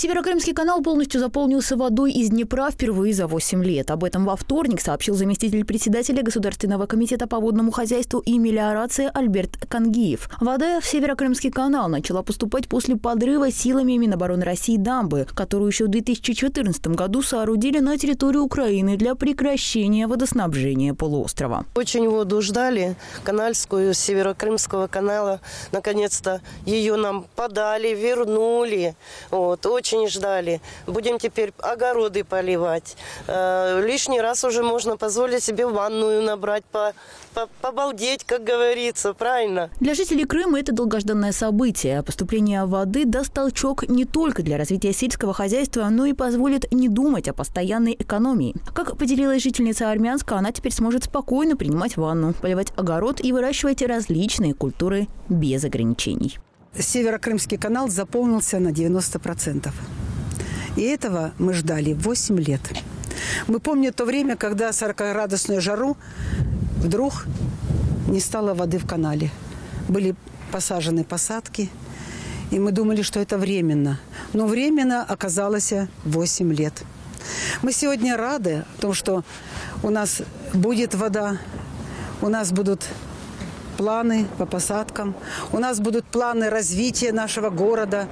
Северокрымский канал полностью заполнился водой из Днепра впервые за 8 лет. Об этом во вторник сообщил заместитель председателя Государственного комитета по водному хозяйству и мелиорации Альберт Кангиев. Вода в Северокрымский канал начала поступать после подрыва силами Минобороны России дамбы, которую еще в 2014 году соорудили на территории Украины для прекращения водоснабжения полуострова. Очень воду ждали, канальскую, Северокрымского канала. Наконец-то ее нам подали, вернули. Вот, очень ждали. Будем теперь огороды поливать. Э, лишний раз уже можно позволить себе ванную набрать, по, по, побалдеть, как говорится, правильно? Для жителей Крыма это долгожданное событие. Поступление воды даст толчок не только для развития сельского хозяйства, но и позволит не думать о постоянной экономии. Как поделилась жительница Армянска, она теперь сможет спокойно принимать ванну, поливать огород и выращивать различные культуры без ограничений. Северокрымский канал заполнился на 90%. И этого мы ждали 8 лет. Мы помним то время, когда 40-градусную жару вдруг не стало воды в канале. Были посажены посадки, и мы думали, что это временно. Но временно оказалось 8 лет. Мы сегодня рады том, что у нас будет вода, у нас будут планы по посадкам, у нас будут планы развития нашего города.